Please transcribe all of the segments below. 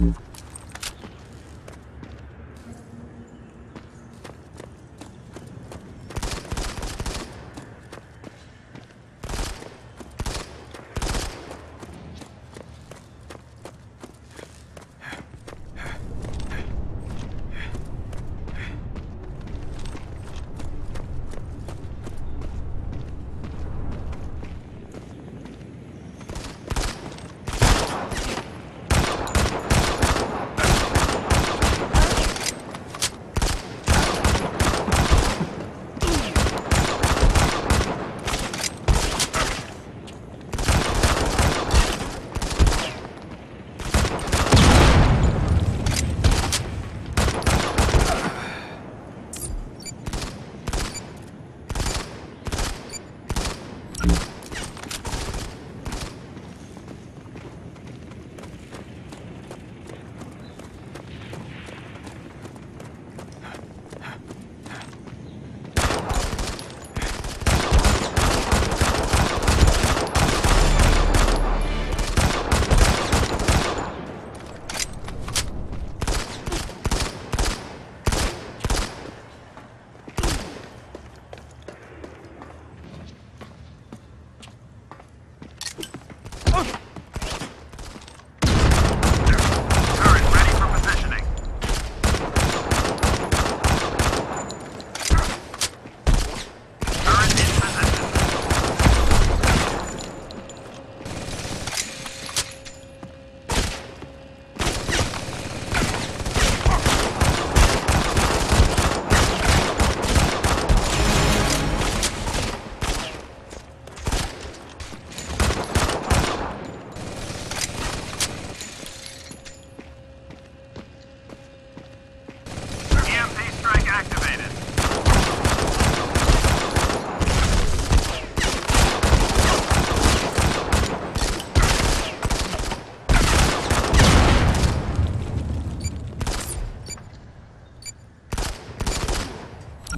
Zug.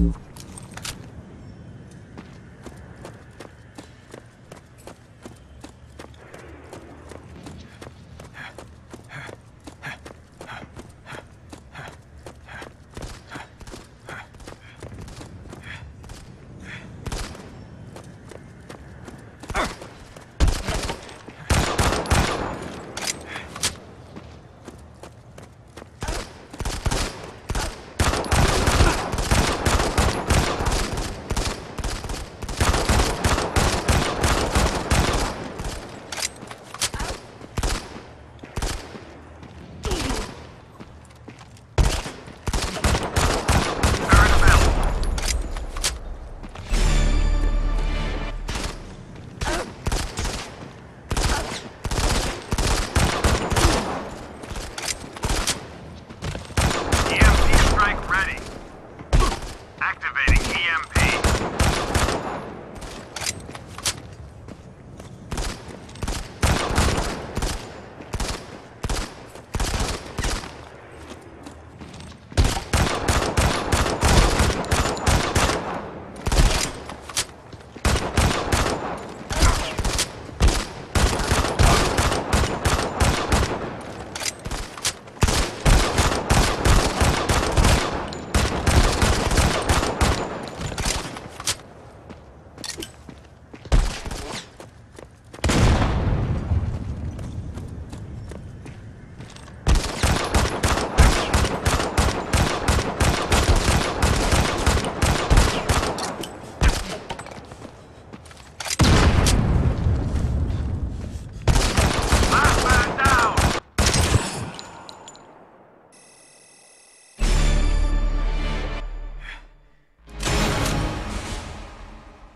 Vancouver.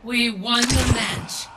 We won the match.